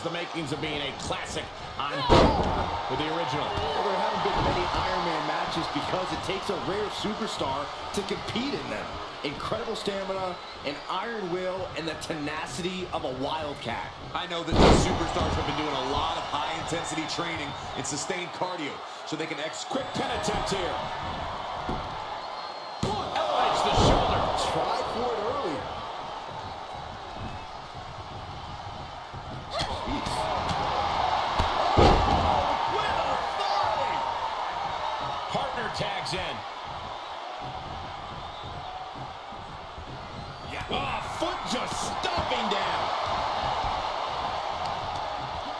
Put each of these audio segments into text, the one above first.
has the makings of being a classic on with the original. Well, there haven't been many Iron Man matches because it takes a rare superstar to compete in them. Incredible stamina, an iron will, and the tenacity of a wildcat. I know that these superstars have been doing a lot of high-intensity training and sustained cardio so they can ex... Quick pin attempt here. Just stomping down.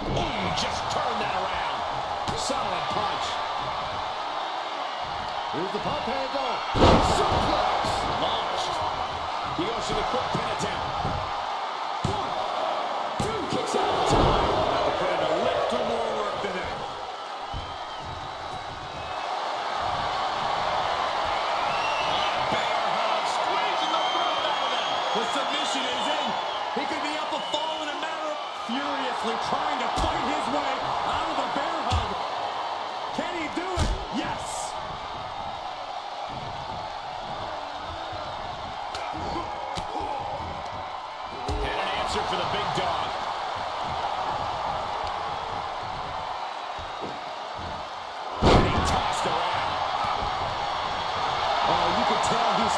Ooh, just turn that around. Solid punch. Here's the pump handle. Suplex. Launched. He goes for the quick pin attempt.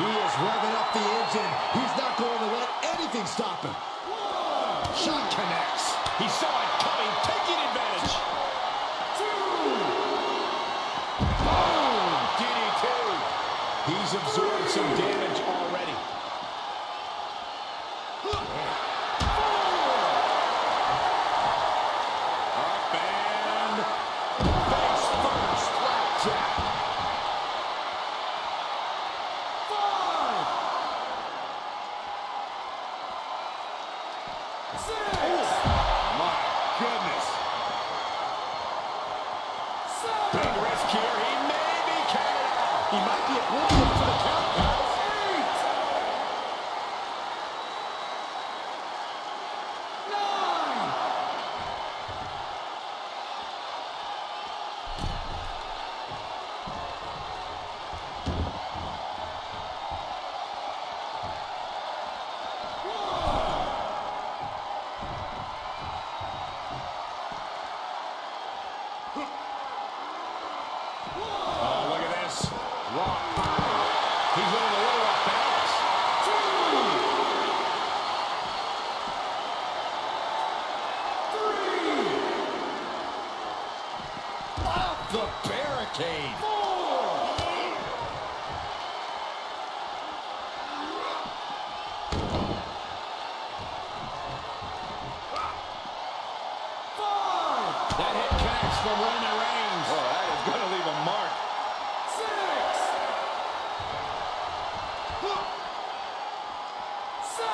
He is revving up the engine. He's not going to let anything stop him. Shot connects. He saw it coming, taking advantage. Boom! DDT. He's absorbed some damage already. Up and Face first, flapjack. my goodness. Big risk here. He may be counted out. He might be oblivious to the count, guys. Oh, look at this. Raw power. He's winning a little off balance. Off the barricade. That hit connects for Roman Reigns. Oh, that is going to leave a mark.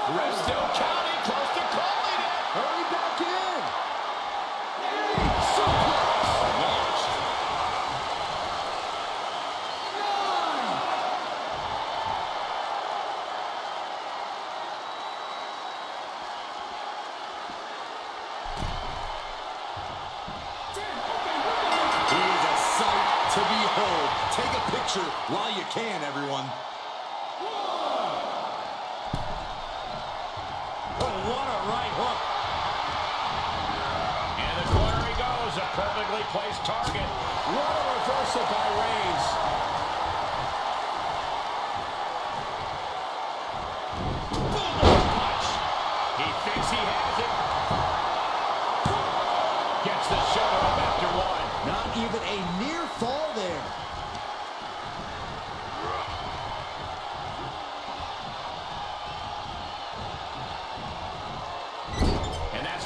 Ref still counting, close to calling it. Hurry back in. Launched. He is a sight to behold. Take a picture while you can, everyone. Oh, what a right hook. And the corner he goes, a perfectly placed target. What a reversal by Reigns. Boom,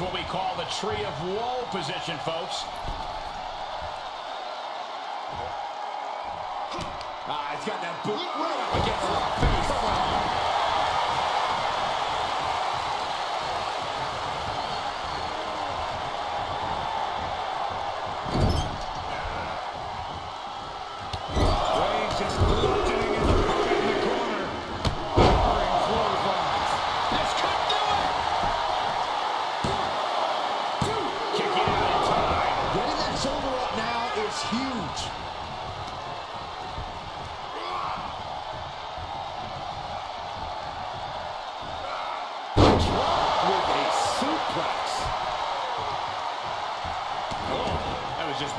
What we call the tree of woe position, folks. Ah, he's got that boot right up against his face.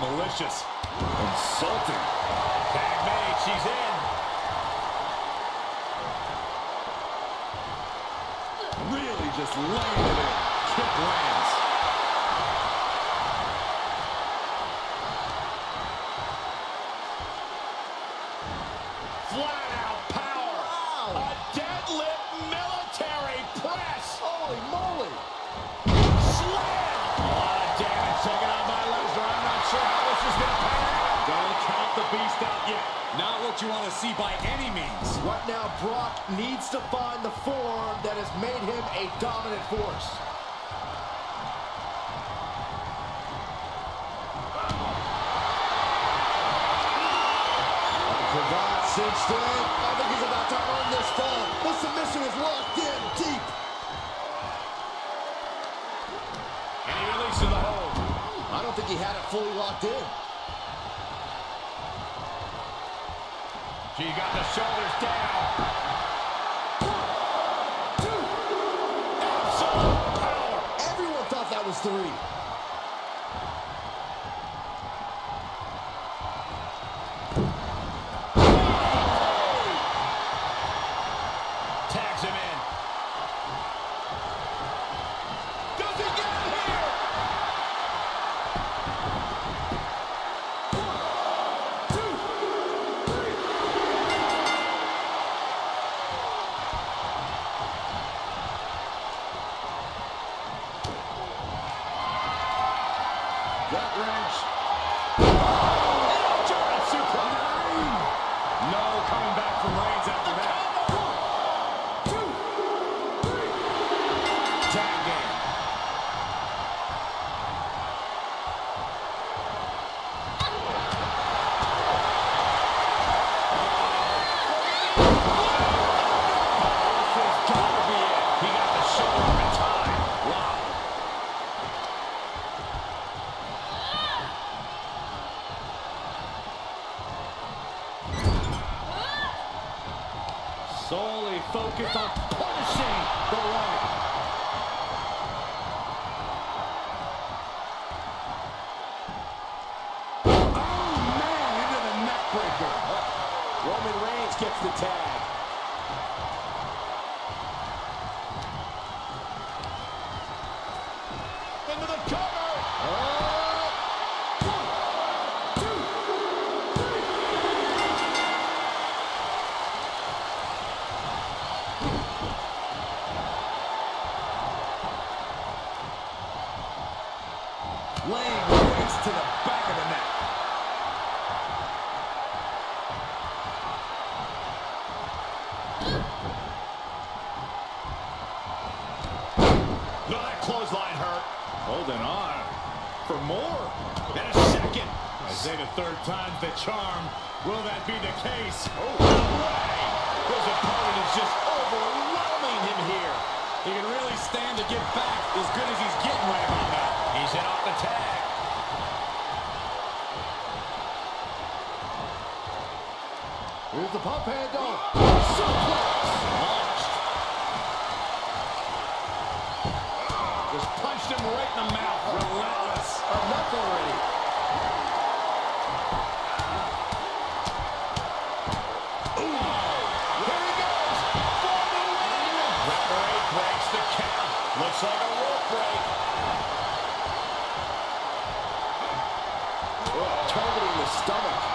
Malicious. Insulting. Tag made. She's in. Really just laying it in. Kick lands. Beast out yet. Not what you want to see by any means. Right now, Brock needs to find the form that has made him a dominant force. Cravat cinched in. I think he's about to earn this fall. The submission is locked in deep. And he releases the hold. I don't think he had it fully locked in. She got the shoulders down. One, two, absolute power. Everyone thought that was three. Gut wrench. Solely focused on punishing the right. Oh, man, into the neck breaker. Roman Reigns gets the tag. Into the cover. Oh, One, two, three. Laying Reigns to the back of the neck. No, that clothesline hurt. Holding on for more. And a second. I say the third time's the charm. Will that be the case? Oh, no. His opponent is just overwhelming him here. He can really stand to get back as good as he's getting right about now. He's in off the tag. here's the pump handle. Launched. Just punched him right in the mouth. Relentless. Enough already. Here he goes. For the win. Referee breaks the count. Looks like a rope break. Targeting the stomach.